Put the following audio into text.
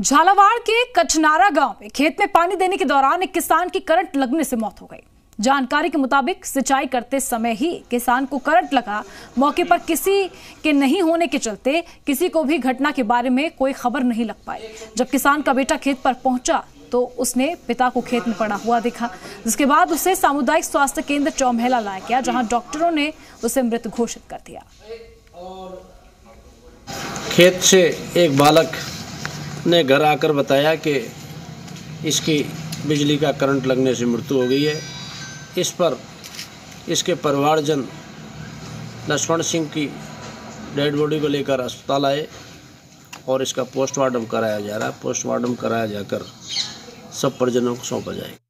झालावाड़ के कचनारा गाँव में खेत में पानी देने के दौरान एक किसान की करंट लगने से मौत हो गई। जानकारी के मुताबिक सिंचाई करते समय ही किसान को करंट लगा। मौके पर किसी के नहीं होने के चलते किसी को भी घटना के बारे में कोई खबर नहीं लग पाई। जब किसान का बेटा खेत पर पहुँचा तो उसने पिता को खेत में पड़ा हुआ देखा। जिसके बाद उसे सामुदायिक स्वास्थ्य केंद्र चौमहला लाया गया, जहाँ डॉक्टरों ने उसे मृत घोषित कर दिया। खेत से एक बालक ने घर आकर बताया कि इसकी बिजली का करंट लगने से मृत्यु हो गई है। इस पर इसके परिवारजन लक्ष्मण सिंह की डेड बॉडी को लेकर अस्पताल आए और इसका पोस्टमार्टम कराया जा रहा है। पोस्टमार्टम कराया जाकर सब परिजनों को सौंपा जाएगा।